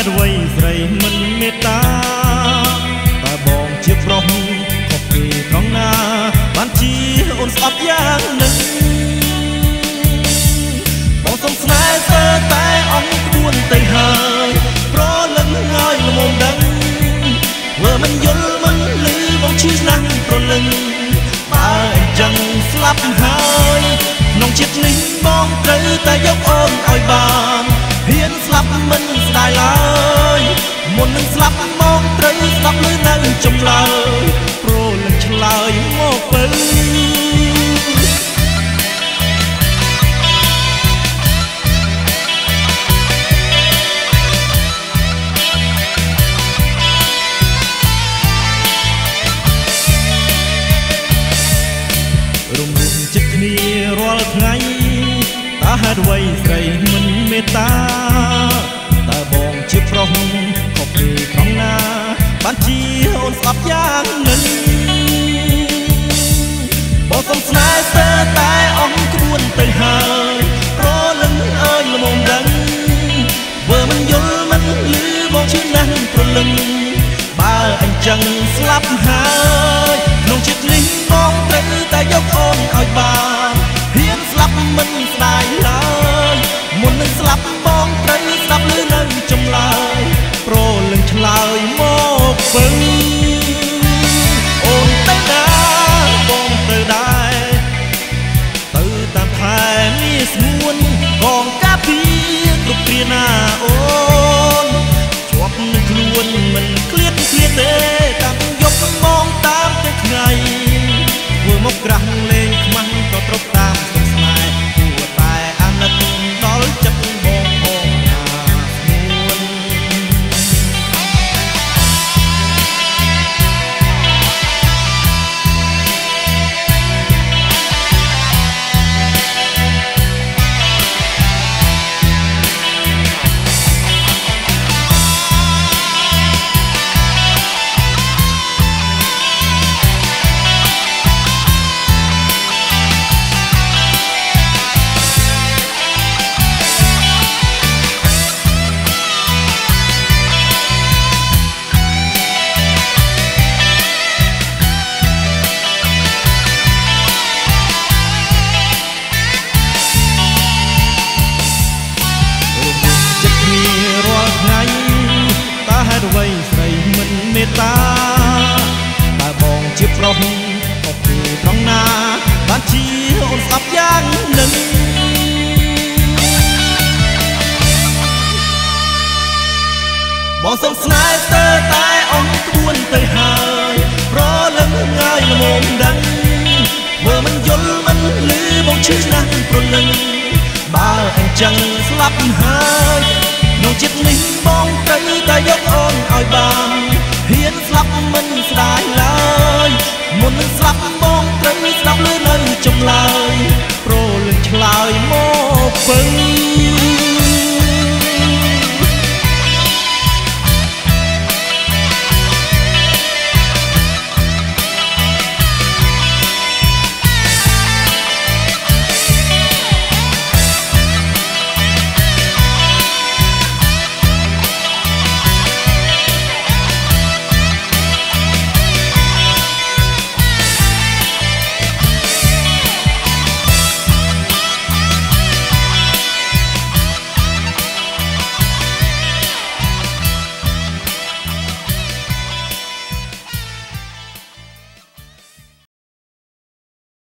តុអ្វីស្រីមិនមេត្តាតើបងជាប្រុសខុសគេត្រង់ណា បានជាអូនស្អប់យ៉ាងនឹងបងសុំស្នេហ៍សើតែអន់ក្បួនទៅហើយប្រលឹងហើយល្មមដឹងធ្វើមិនយល់មិនលឺបងឈឺណាស់ប្រលឹងបើអញ្ចឹងស្លាប់ហើយក្នុងចិត្តនេះបងត្រូវតែយកអូនឲ្យបានហ៊ានស្លា ប់មិនស្ដាយឡើយមុននឹងស្លាប់មកត្រូវស្ដាប់លឺនៅចម្លើយប្រលឹងឆ្លើយមកពើរំលឹកចិត្តគ្នារាល់ថ្ងៃតើហេតុអ្វីស្រីមិនមេត្តាតើ នស្អប់យ៉ាងនឹងបងសុំស្នេហ៍សើតែអស់ក្បួនទៅហើយប្រលឹងអើយល្មមដឹងធ្វើមិនយល់មិនលឺបងឈឺណាស់ប្រលឹងបើអញ្ចឹងស្លាប់ហើយ ត្តាតើបងជាប្រុសខុសពីត្រង់ណាបានជាអូនស្អប់យ៉ាងនឹងបងសុំស្នេហ៍ស្ទើរតែអស់ក្បួនទៅហើយប្រលឹងងាយល្មមដឹងមើលមិនយល់មិនលឺបងឈឺណាស់ប្រលឹងបើអញ្ចឹងស្លាប់ហើយក្នុងចិត្តនេះបងត្រូវតែយកអូនឲ្យបាន ហ៊ានស្លាប់មិនស្ដាយឡើយមុននឹងស្លាប់បងត្រូវស្ដាប់លឺនៅចម្លើយប្រលឹងឆ្លើយមកពឹង